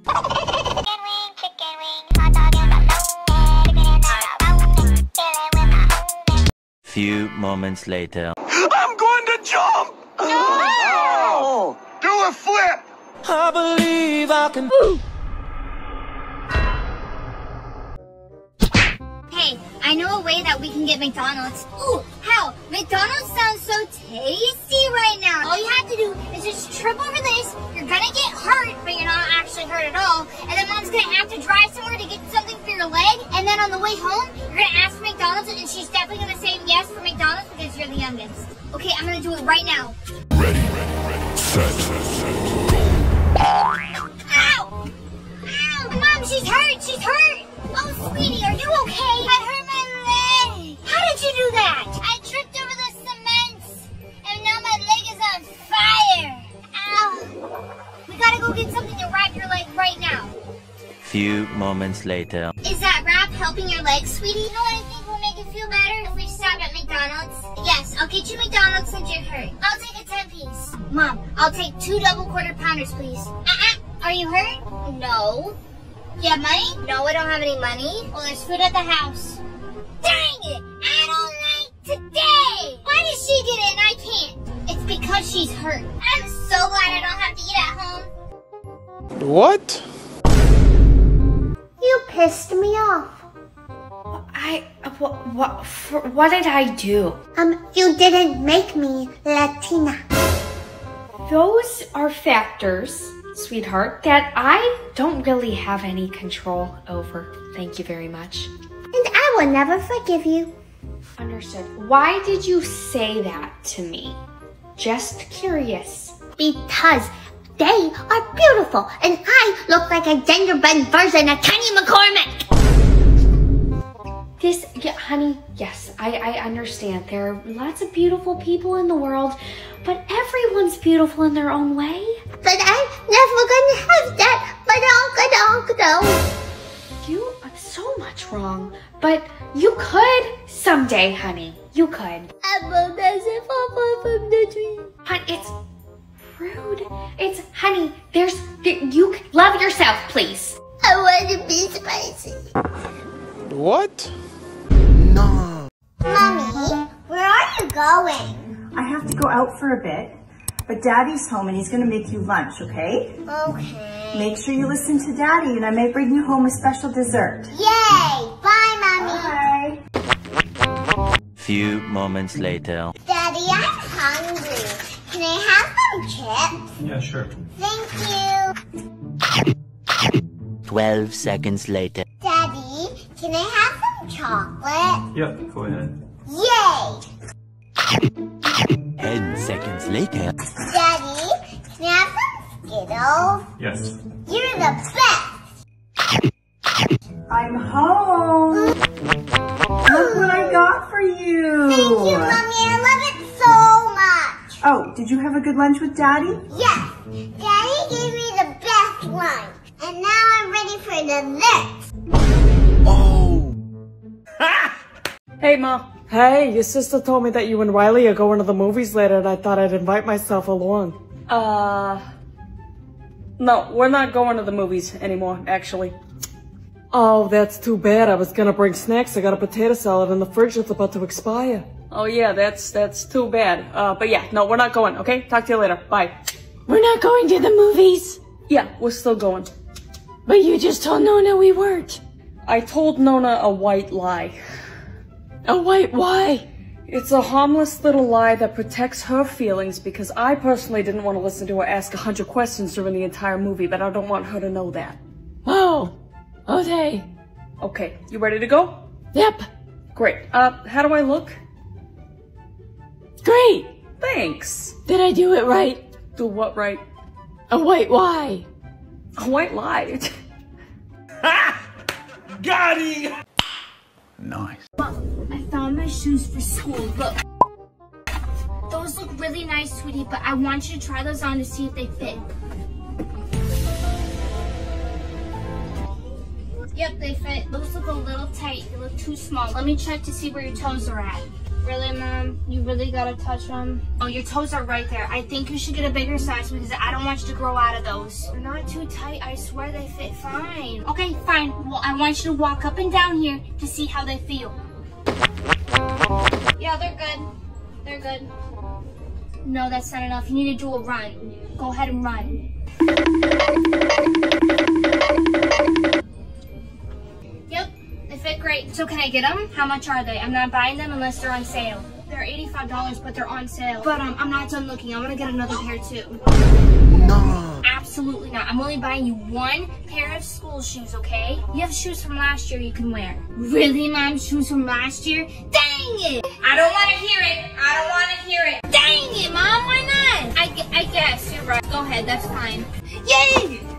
[SPEAKER 7] Few moments later.
[SPEAKER 1] I'm going to jump! No! Oh, do a flip!
[SPEAKER 16] I believe I can.
[SPEAKER 19] Hey, I know a way that we can get McDonald's. Ooh, how? McDonald's sounds so tasty right now. All you have to do is just trip over this. You're gonna get hurt, but you're not actually hurt at all. And then mom's gonna have to drive somewhere to get something for your leg. And then on the way home, you're gonna ask for McDonald's, and she's definitely gonna say yes for McDonald's because you're the youngest. Okay, I'm gonna do it right now. Ready, set, go. Ow! Ow! Mom, she's hurt! She's hurt! Oh, sweetie, are you okay? I hurt my leg. How did you do that? I tripped over the cement, and now my leg is on fire. Ow! We gotta go get something to wrap your leg right now.
[SPEAKER 7] Few moments later.
[SPEAKER 19] Is that wrap helping your leg, sweetie? You know what I think will make you feel better? If we stop at McDonald's? Yes, I'll get you McDonald's since you're hurt. I'll take a 10 piece. Mom, I'll take two double quarter pounders, please. Uh-uh. Are you hurt? No. You have money? No, I don't have any money. Well, there's food at the house. Dang it! I don't like today! Why does she get it and I can't? It's because she's hurt. I'm so glad I don't have to eat at home.
[SPEAKER 16] What?
[SPEAKER 19] You pissed me off.
[SPEAKER 4] I what what for, what did I do?
[SPEAKER 19] Um, you didn't make me Latina.
[SPEAKER 4] Those are factors, sweetheart, that I don't really have any control over. Thank you very much.
[SPEAKER 19] And I will never forgive you.
[SPEAKER 4] Understood. Why did you say that to me? Just curious.
[SPEAKER 19] Because they are beautiful, and I look like a gingerbread version of Kenny McCormick.
[SPEAKER 4] This, yeah, honey, yes, I, I understand. There are lots of beautiful people in the world, but everyone's beautiful in their own way.
[SPEAKER 19] But I'm never gonna have that. But uncle,
[SPEAKER 4] You are so much wrong, but you could someday, honey. You could.
[SPEAKER 19] I'm a messy papa from the tree.
[SPEAKER 4] Hon, it's rude. It's, honey, there's, there, you love yourself, please.
[SPEAKER 19] I want to be spicy.
[SPEAKER 16] What?
[SPEAKER 19] Mommy, where are you going?
[SPEAKER 11] I have to go out for a bit, but Daddy's home and he's gonna make you lunch, okay?
[SPEAKER 19] Okay.
[SPEAKER 11] Make sure you listen to Daddy and I may bring you home a special dessert.
[SPEAKER 19] Yay! Bye, Mommy.
[SPEAKER 11] Bye.
[SPEAKER 7] Few moments later.
[SPEAKER 19] Daddy, I'm hungry. Can I have some chips?
[SPEAKER 15] Yeah, sure.
[SPEAKER 19] Thank you.
[SPEAKER 7] 12 seconds later.
[SPEAKER 19] Daddy, can I have some chocolate?
[SPEAKER 15] Yep, go ahead.
[SPEAKER 19] Yay!
[SPEAKER 7] 10 seconds later.
[SPEAKER 19] Daddy, can I have some Skittles?
[SPEAKER 15] Yes.
[SPEAKER 19] You're the best.
[SPEAKER 11] I'm home. Look what I got for you.
[SPEAKER 19] Thank you, Mommy. I love it so much.
[SPEAKER 11] Oh, did you have a good lunch with Daddy?
[SPEAKER 19] Yes, Daddy gave me the best lunch. And now I'm ready for the dessert.
[SPEAKER 23] Hey, Ma. Hey, your sister told me that you and Riley are going to the movies later, and I thought I'd invite myself along. Uh. No, we're not going to the movies anymore, actually. Oh, that's too bad. I was gonna bring snacks. I got a potato salad in the fridge that's about to expire. Oh yeah, that's that's too bad. Uh, but yeah, no, we're not going. Okay, talk to you later. Bye.
[SPEAKER 13] We're not going to the movies.
[SPEAKER 23] Yeah, we're still going.
[SPEAKER 13] But you just told Nona we weren't.
[SPEAKER 23] I told Nona a white lie.
[SPEAKER 13] A white why?
[SPEAKER 23] It's a harmless little lie that protects her feelings because I personally didn't want to listen to her ask a hundred questions during the entire movie, but I don't want her to know that.
[SPEAKER 13] Oh. Okay.
[SPEAKER 23] Okay, you ready to go?
[SPEAKER 13] Yep.
[SPEAKER 23] Great. Uh, how do I look?
[SPEAKER 13] Great.
[SPEAKER 23] Thanks.
[SPEAKER 13] Did I do it right?
[SPEAKER 23] Do what right?
[SPEAKER 13] A white why?
[SPEAKER 23] A white lie.
[SPEAKER 1] Got him!
[SPEAKER 20] Nice.
[SPEAKER 19] I found my shoes for school. Look. Those look really nice, sweetie, but I want you to try those on to see if they fit. Yep, they fit. Those look a little tight. They look too small. Let me check to see where your toes are at.
[SPEAKER 23] Really, Mom? You really gotta touch them? Oh, your toes are right there. I think you should get a bigger size because I don't want you to grow out of those. They're not too tight. I swear they fit fine. Okay, fine. Well, I want you to walk up and down here to see how they feel. Yeah, they're good. They're good. No, that's not enough. You need to do a run. Go ahead and run. Great. So can I get them? How much are they? I'm not buying them unless they're on sale. They're $85, but they're on sale. But um, I'm not done looking. I'm gonna get another pair too.
[SPEAKER 1] No.
[SPEAKER 23] Absolutely not. I'm only buying you one pair of school shoes, okay? You have shoes from last year you can wear. Really, Mom? Shoes from last year? Dang it! I don't want to hear it. I don't want to hear it. Dang it, Mom. Why not? I, I guess you're right. Go ahead. That's fine. Yay!